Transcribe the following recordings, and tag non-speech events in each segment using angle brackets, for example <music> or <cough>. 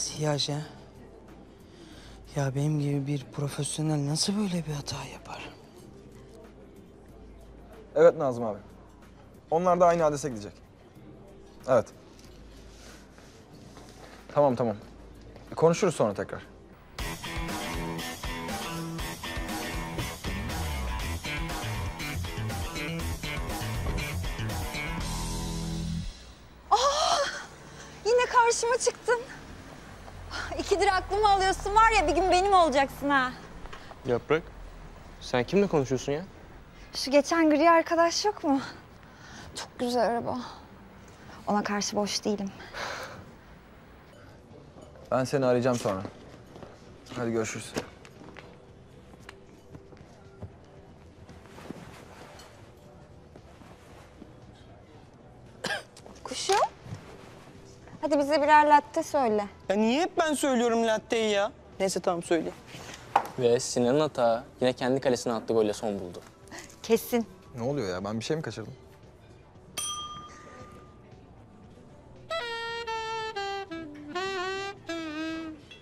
Siyah ha? Ya benim gibi bir profesyonel nasıl böyle bir hata yapar? Evet Nazım abi. Onlar da aynı adrese gidecek. Evet. Tamam tamam. Konuşuruz sonra tekrar. Yine karşıma çıktın. İkidir aklımı alıyorsun var ya bir gün benim olacaksın ha. Yaprak, sen kimle konuşuyorsun ya? Şu geçen gri arkadaş yok mu? Çok güzel araba. Ona karşı boş değilim. Ben seni arayacağım sonra. Hadi görüşürüz. Hadi bize birer latte söyle. Ya niye hep ben söylüyorum latteyi ya? Neyse tamam söyle. Ve Sinan'ın hata yine kendi kalesine attığı golle son buldu. <laughs> Kesin. Ne oluyor ya? Ben bir şey mi kaçırdım?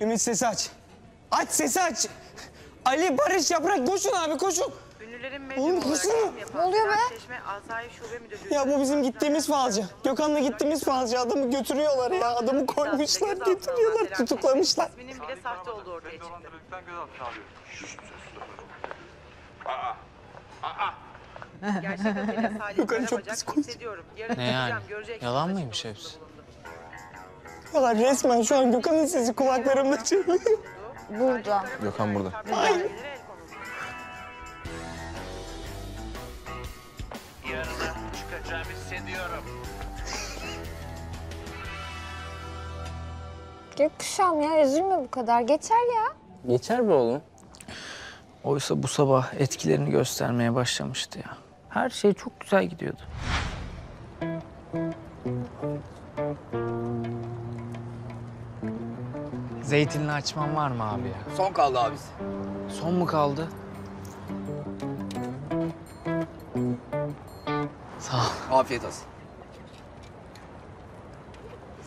Ümit sesi aç. Aç sesi aç. Ali, Barış, Yaprak koşun abi koşun. Ünlülerin Oğlum, olarak yapan Ne oluyor be? Çeşme Asayiş Şube Müdürlüğü. Ya bu bizim gittiğimiz falcı. Gökhan'la gittiğimiz falcı. Adamı götürüyorlar ya. Adamı koymuşlar, getiriyorlar, tutuklamışlar. İsminin bile sahte olduğu ortaya çıktı. Gerçek adıyla <laughs> Salih Yukarı çok Karabacak, pis konuşuyor. hissediyorum. Yarın Ne yani? göreceksin Yalan mıymış hepsi? Ya resmen şu an Gökhan'ın sesi kulaklarımda çınlıyor. Burada. Gökhan burada. Yarına çıkacağımı hissediyorum. Gökkuşağım ya üzülme bu kadar. Geçer ya. Geçer be oğlum. Oysa bu sabah etkilerini göstermeye başlamıştı ya. Her şey çok güzel gidiyordu. Zeytinli açman var mı abi ya? Son kaldı abisi. Son mu kaldı? Sağ ol. Afiyet olsun.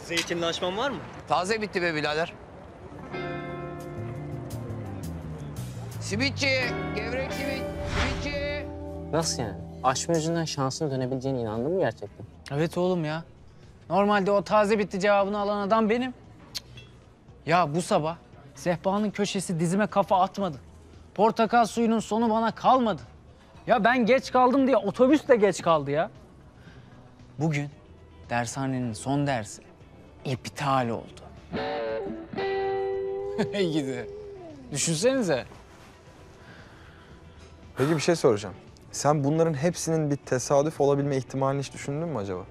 Zeytinli açman var mı? Taze bitti be birader. Simitçi, gevrek simit, simitçi. Nasıl yani? Aşma yüzünden şansın dönebileceğine inandın mı gerçekten? Evet oğlum ya. Normalde o taze bitti cevabını alan adam benim. Ya bu sabah sehpanın köşesi dizime kafa atmadı. Portakal suyunun sonu bana kalmadı. Ya ben geç kaldım diye otobüs de geç kaldı ya. Bugün dershanenin son dersi iptal oldu. <laughs> Hey gidi. Düşünsenize. Peki bir şey soracağım. Sen bunların hepsinin bir tesadüf olabilme ihtimalini hiç düşündün mü acaba?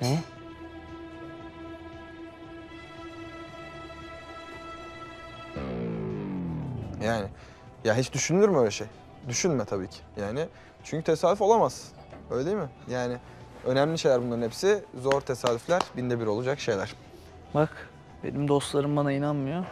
Ne? Ya hiç düşünülür mü öyle şey? Düşünme tabii ki. Yani çünkü tesadüf olamaz. Öyle değil mi? Yani önemli şeyler bunların hepsi. Zor tesadüfler binde bir olacak şeyler. Bak benim dostlarım bana inanmıyor.